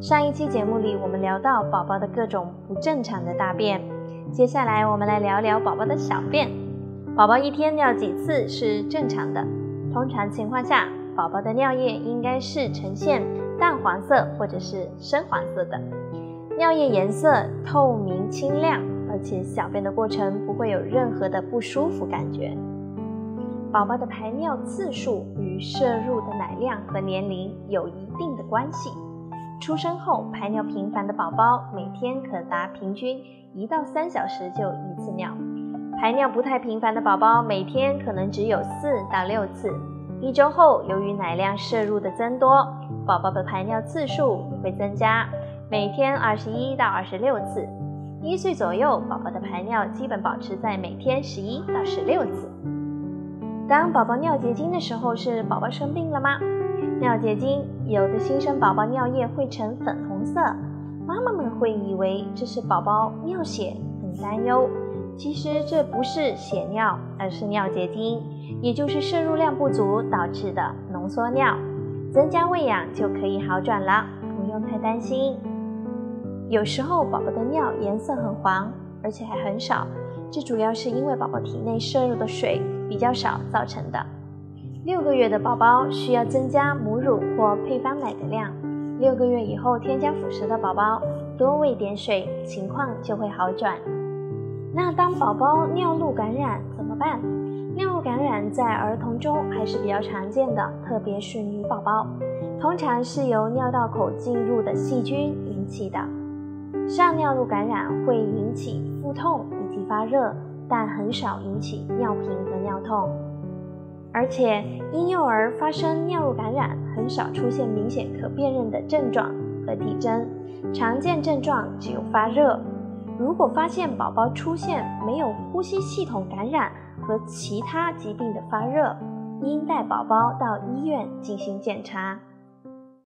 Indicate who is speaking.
Speaker 1: 上一期节目里，我们聊到宝宝的各种不正常的大便，接下来我们来聊聊宝宝的小便。宝宝一天尿几次是正常的？通常情况下，宝宝的尿液应该是呈现淡黄色或者是深黄色的，尿液颜色透明清亮，而且小便的过程不会有任何的不舒服感觉。宝宝的排尿次数与摄入的奶量和年龄有一定的关系。出生后排尿频繁的宝宝，每天可达平均一到三小时就一次尿；排尿不太频繁的宝宝，每天可能只有四到六次。一周后，由于奶量摄入的增多，宝宝的排尿次数会增加，每天二十一到二十六次。一岁左右，宝宝的排尿基本保持在每天十一到十六次。当宝宝尿结晶的时候，是宝宝生病了吗？尿结晶有的新生宝宝尿液会呈粉红色，妈妈们会以为这是宝宝尿血，很担忧。其实这不是血尿，而是尿结晶，也就是摄入量不足导致的浓缩尿。增加喂养就可以好转了，不用太担心。有时候宝宝的尿颜色很黄，而且还很少，这主要是因为宝宝体内摄入的水。比较少造成的。六个月的宝宝需要增加母乳或配方奶的量。六个月以后添加辅食的宝宝，多喂点水，情况就会好转。那当宝宝尿路感染怎么办？尿路感染在儿童中还是比较常见的，特别是女宝宝，通常是由尿道口进入的细菌引起的。上尿路感染会引起腹痛以及发热。但很少引起尿频和尿痛，而且婴幼儿发生尿路感染很少出现明显可辨认的症状和体征，常见症状只有发热。如果发现宝宝出现没有呼吸系统感染和其他疾病的发热，应带宝宝到医院进行检查。